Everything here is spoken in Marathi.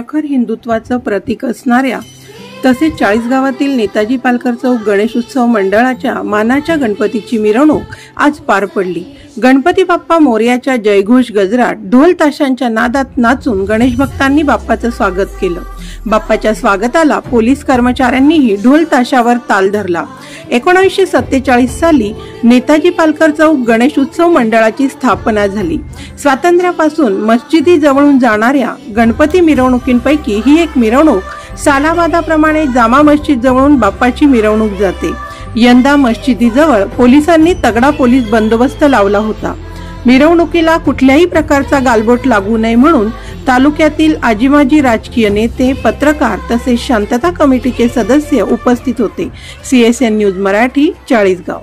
देशभर हिंदुत्वाचं प्रतीक असणाऱ्या तसेच चाळीस गावातील नेताजी पालकर चौक गणेश उत्सव मंडळाच्या मानाच्या गणपतीची मिरवणूक आज पार पडली. गणपती बाप्पा मोर्याच्या जयघोष गजरात ढोल ताशांच्या नादात नाचून गणेश भक्तांनी बाप्पाचं स्वागत केलं. बाप्पाच्या स्वागताला पोलीस कर्मचाऱ्यांनीही ढोल ताशावर ताल धरला. एकोणीसशे सत्तेचाळीस साली नेताजी पालकर चौक गणेश उत्सव मंडळाची स्थापना झाली. स्वातंत्र्यापासून मस्जिदी जवळून जाणाऱ्या गणपती मिरवणुकींपैकी ही एक मिरवणूक सालाबादाप्रमाणे जामा मस्जिद जवळून बाप्पाची मिरवणूक जाते. यंदा मस्जिदीजवळ पोलिसांनी तगडा पोलीस बंदोबस्त लावला होता. मिरवणुकीला कुठल्याही प्रकारचा गालबोट लागू नये म्हणून तालुक्यातील आजीमाजी राजकीय नेते पत्रकार तसेच शांतता कमिटीचे सदस्य उपस्थित होते. CSN news Marathi Chalisgaon.